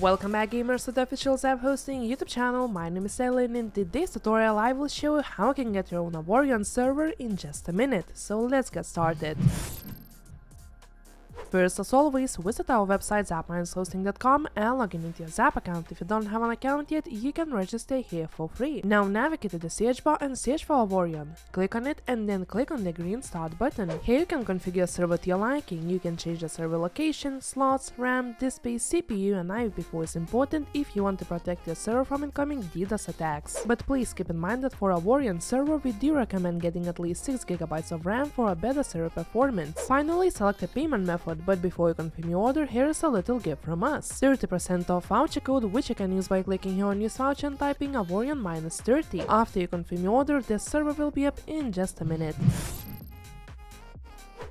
Welcome back gamers to the official Zap Hosting YouTube channel, my name is Ellie and in today's tutorial I will show you how you can get your own Avorion server in just a minute, so let's get started. First, as always, visit our website zapmineshosting.com and log in into your Zap account. If you don't have an account yet, you can register here for free. Now navigate to the search bar and search for Avorion. Click on it and then click on the green start button. Here you can configure your server to your liking. You can change the server location, slots, RAM, disk space, CPU and IPv4 is important if you want to protect your server from incoming DDoS attacks. But please keep in mind that for Avorion server we do recommend getting at least 6GB of RAM for a better server performance. Finally, select a payment method but before you confirm your order, here is a little gift from us. 30% off voucher code which you can use by clicking here on use voucher and typing Avorion minus 30. After you confirm your order, the server will be up in just a minute.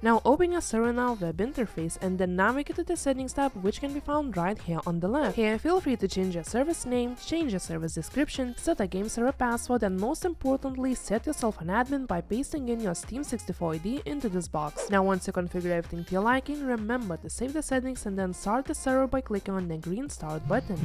Now open your Serenal web interface and then navigate to the settings tab which can be found right here on the left. Here feel free to change your service name, change your service description, set a game server password and most importantly set yourself an admin by pasting in your Steam 64 ID into this box. Now once you configure everything to your liking, remember to save the settings and then start the server by clicking on the green start button.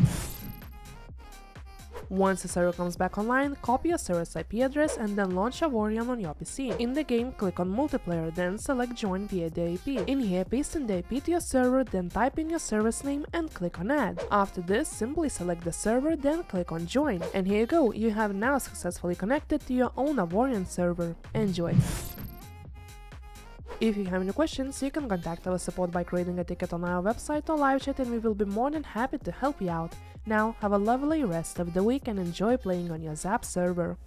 Once server comes back online, copy your server's IP address and then launch Avorion on your PC. In the game, click on multiplayer, then select join via the IP. In here, paste in the IP to your server, then type in your service name and click on add. After this, simply select the server, then click on join. And here you go, you have now successfully connected to your own Avorion server. Enjoy! If you have any questions, you can contact our support by creating a ticket on our website or live chat and we will be more than happy to help you out. Now, have a lovely rest of the week and enjoy playing on your Zap server.